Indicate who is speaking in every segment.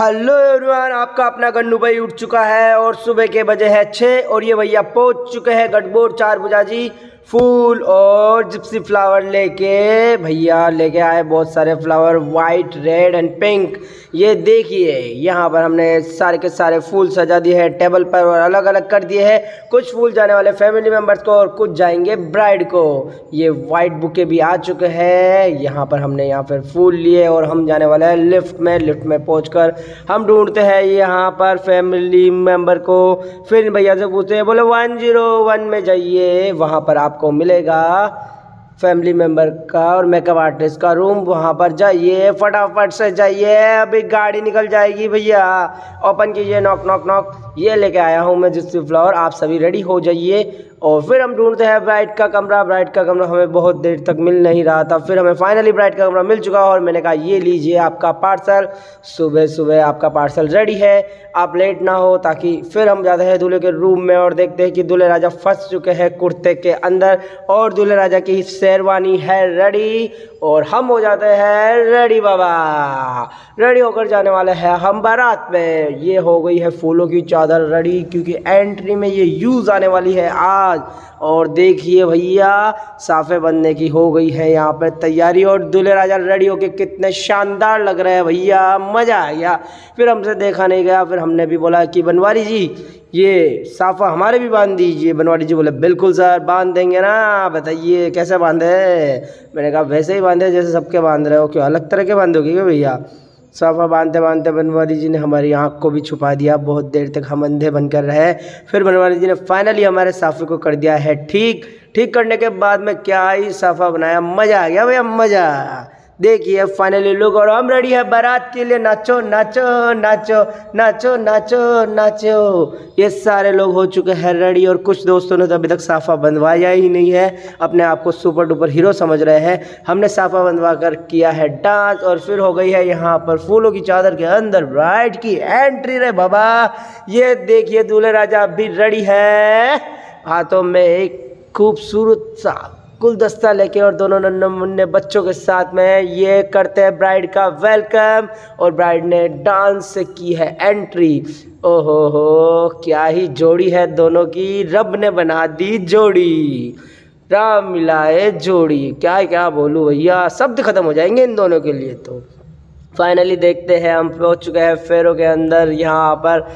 Speaker 1: Hello everyone, आपका अपना गन्नू भाई उठ चुका है और सुबह के बजे है छः और ये भैया पहुँच चुके हैं गठबोर चार बुजा जी फूल और जिप्सी फ्लावर लेके भैया लेके आए बहुत सारे flower white red and pink ये देखिए, यहाँ पर हमने सारे के सारे फूल सजा दिए हैं टेबल पर और अलग अलग कर दिए हैं। कुछ फूल जाने वाले फैमिली मेंबर्स को और कुछ जाएँगे ब्राइड को। ये वाइट बुके भी आ चुके हैं। यहाँ पर हमने यहाँ पर फूल लिए और हम जाने वाले हैं लिफ्ट में। लिफ्ट में पहुँच हम ढूंढते हैं यहाँ पर फैमिली मेंबर को। फिर भैया से पूछते हैं, बोले, वन ज़ीरो वन में जाइए, वहाँ पर आप आपको मिलेगा फैमिली मेंबर का और मेकअप आर्टिस्ट का रूम वहाँ पर जाइए, फटाफट से जाइए, अभी गाड़ी निकल जाएगी भैया। ओपन कीजिए नॉक नॉक नॉक ये लेके आया हूँ मैं जिस फ्लावर, आप सभी रेडी हो जाइए। और फिर हम ढूंढते हैं ब्राइट का कमरा, ब्राइट का कमरा हमें बहुत देर तक मिल नहीं रहा था। फिर हमें फाइनली ब्राइट का कमरा मिल चुका और मैंने कहा, ये लीजिए आपका पार्सल सुबह सुबह आपका पार्सल रेडी है। आप लेट ना हो ताकि फिर हम जाते हैं दूल्हे के रूम में और देखते हैं कि दूल्हे राजा फंस चुके हैं कुर्ते के अंदर और दूल्हे राजा की शेरवानी है रेडी और हम हो जाते हैं रेडी बाबा। रेडी होकर जाने वाले हैं हम बारात में। ये हो गई है फूलों की चादर रेडी क्योंकि एंट्री में ये यूज़ आने वाली है। आज और देखिए भैया, साफे बनने की हो गई है यहाँ पर तैयारी। और दूल्हे राजा रेडी होके कितने शानदार लग रहे हैं भैया। मज़ा आ गया। फिर हमसे देखा नहीं गया, फिर हमने भी बोला कि बनवारी जी, ये साफा हमारे भी बाँध दीजिए। बनवारी जी बोले, बिल्कुल सर, बाँध देंगे ना। बताइए, कैसे बांधे? मैंने कहा, वैसे ही बांधे जैसे सबके बाँध रहे हो। क्यों, अलग तरह के बांधोगे क्या भैया? साफा बांधते बांधते बनवारी जी ने हमारी आँख को भी छुपा दिया। बहुत देर तक हम अंधे बनकर रहे। फिर बनवारी जी ने फाइनली हमारे साफे को कर दिया है। ठीक ठीक करने के बाद में क्या ही साफा बनाया? मज़ा आ गया भैया, मज़ा। देखिए फाइनली लोग और हम रेडी है। बारात के लिए नाचो नाचो नाचो नाचो नाचो नाचो। ये सारे लोग हो चुके हैं रेडी और कुछ दोस्तों ने तो अभी तक साफा बंधवाया ही नहीं है। अपने आप को सुपर डुपर हीरो समझ रहे हैं। हमने साफा बंधवा कर किया है डांस और फिर हो गई है यहाँ पर फूलों की चादर के अंदर ब्राइड की एंट्री रे बाबा। ये देखिए दूल्हे राजा अभी रेडी है। हाथों में एक खूबसूरत सा गुलदस्ता लेके और दोनों नन्हे मुन्ने बच्चों के साथ में ये करते हैं ब्राइड का वेलकम और ब्राइड ने डांस की है एंट्री ओहो हो, क्या ही जोड़ी है दोनों की, रब ने बना दी जोड़ी। राम मिलाए जोड़ी। क्या क्या बोलूँ भैया, शब्द ख़त्म हो जाएँगे इन दोनों के लिए तो। फाइनली देखते हैं, हम पहुँच चुके हैं फेरों के अंदर, यहाँ पर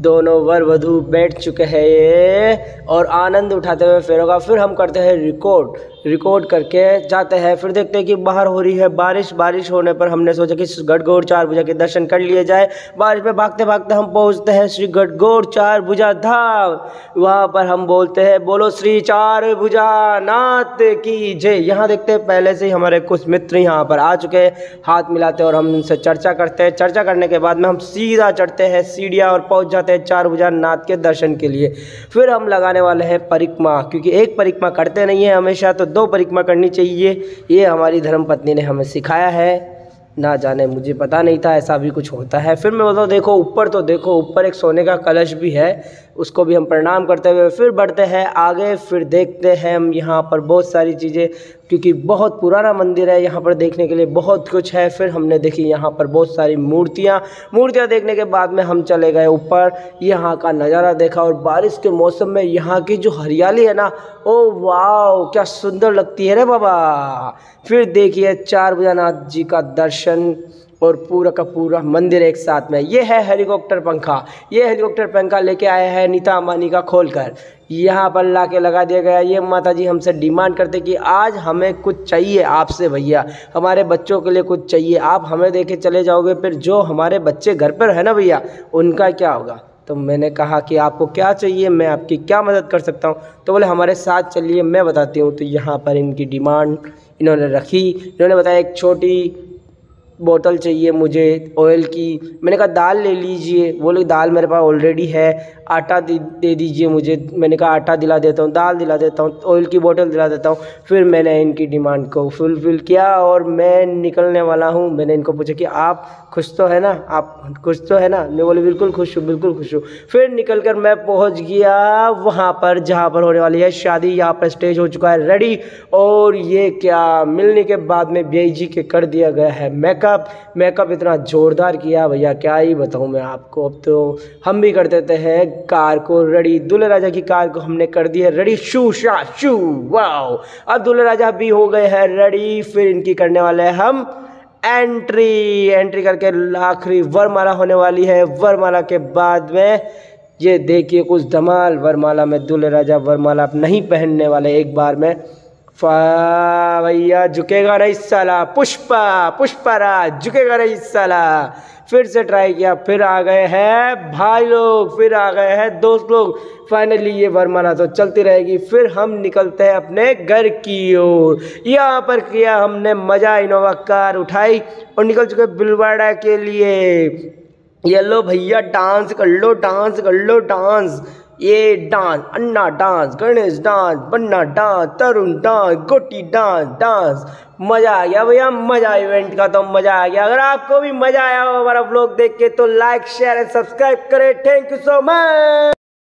Speaker 1: दोनों वर वधु बैठ चुके हैं और आनंद उठाते हुए फेरों का फिर हम करते हैं रिकॉर्ड रिकॉर्ड करके जाते हैं। फिर देखते हैं कि बाहर हो रही है बारिश। बारिश होने पर हमने सोचा कि गढ़गौर चार भुजा के दर्शन कर लिए जाए। बारिश में भागते भागते हम पहुँचते हैं श्री गढ़गौर चार भुजा धाम। वहाँ पर हम बोलते हैं, बोलो श्री चार भुजा नाथ की जय। यहाँ देखते हैं, पहले से ही हमारे कुछ मित्र यहाँ पर आ चुके हैं। हाथ मिलाते और हम उनसे चर्चा करते हैं। चर्चा करने के बाद में हम सीधा चढ़ते हैं सीढ़ियाँ और पहुँच जाते हैं चार भुजा नाथ के दर्शन के लिए। फिर हम लगाने वाले हैं परिक्रमा, क्योंकि एक परिक्रमा करते नहीं है हमेशा तो दो परिक्रमा करनी चाहिए। ये हमारी धर्म पत्नी ने हमें सिखाया है। ना जाने, मुझे पता नहीं था, ऐसा भी कुछ होता है। फिर मैं बोलता हूँ, देखो, ऊपर तो देखो, ऊपर एक सोने का कलश भी है। उसको भी हम प्रणाम करते हुए फिर बढ़ते हैं, आगे फिर देखते हैं हम यहाँ पर बहुत सारी चीज़ें, क्योंकि बहुत पुराना मंदिर है, यहाँ पर देखने के लिए बहुत कुछ है। फिर हमने देखी यहाँ पर बहुत सारी मूर्तियाँ मूर्तियाँ देखने के बाद में हम चले गए ऊपर, यहाँ का नज़ारा देखा और बारिश के मौसम में यहाँ की जो हरियाली है ना, ओ वाह क्या सुंदर लगती है रे बाबा। फिर देखिए चार भुजानाथ जी का दर्शन और पूरा का पूरा मंदिर एक साथ में। ये है हेलीकॉप्टर पंखा। ये हेलीकॉप्टर पंखा लेके आया है नीता अंबानी का खोल कर यहाँ पर ला के लगा दिया गया। ये माता जी हमसे डिमांड करते कि आज हमें कुछ चाहिए आपसे भैया। हमारे बच्चों के लिए कुछ चाहिए। आप हमें दे के चले जाओगे, फिर जो हमारे बच्चे घर पर है ना भैया, उनका क्या होगा? तो मैंने कहा कि आपको क्या चाहिए? मैं आपकी क्या मदद कर सकता हूँ? तो बोले, हमारे साथ चलिए, मैं बताती हूँ। तो यहाँ पर इनकी डिमांड इन्होंने रखी। इन्होंने बताया, एक छोटी बोतल चाहिए मुझे ऑयल की। मैंने कहा, दाल ले लीजिए। लोग, दाल मेरे पास ऑलरेडी है। आटा दे दे दीजिए मुझे। मैंने कहा, आटा दिला देता हूँ, दाल दिला देता हूँ ऑयल की बोतल दिला देता हूँ। फिर मैंने इनकी डिमांड को फुलफ़िल किया और मैं निकलने वाला हूँ। मैंने इनको पूछा कि, आप खुश तो है ना? आप खुश तो है ना? मैं बोले, बिल्कुल खुश हूँ, बिल्कुल खुश हूँ। फिर निकल कर मैं पहुँच गया वहाँ पर, जहाँ पर होने वाली है शादी। यहाँ पर स्टेज हो चुका है रेडी और ये क्या? मिलने के बाद में बी के कर दिया गया है मेकअप मेकअप मेकअप इतना ज़ोरदार किया भैया, क्या ही बताऊँ मैं आपको। अब तो हम भी कर देते हैं कार को रेडी। दूल्हे राजा की कार को हमने कर दी है रेडी। शू, शा, शू, वाओ। अब दूल्हे राजा भी हो गए हैं रेडी। फिर इनकी करने वाले हैं हम एंट्री। एंट्री करके आखिरी वरमाला होने वाली है। वरमाला के बाद में ये देखिए कुछ धमाल। वरमाला में दुल्हे राजा वरमाला नहीं पहनने वाले एक बार में। भैया, झुकेगा नहीं साला। पुष्पा पुष्पा राज, झुकेगा नहीं साला। फिर से ट्राई किया, फिर आ गए हैं भाई लोग, फिर आ गए हैं दोस्त लोग। फाइनली ये वरमाला तो चलती रहेगी, फिर हम निकलते हैं अपने घर की ओर। यहाँ पर किया हमने मज़ा, इनोवा कार उठाई और निकल चुके बिलवाड़ा के लिए। ये लो भैया, डांस कर लो, डांस कर लो, डांस। ये dance, Anna dance, Ganesh dance, Banna dance, Tarun dance, Goti dance dance. मज़ा आ गया भैया, मज़ा इवेंट का तो मज़ा आ गया। अगर आपको भी मज़ा आया हो हमारा ब्लॉग देख के तो लाइक शेयर एंड सब्सक्राइब करें। Thank you so much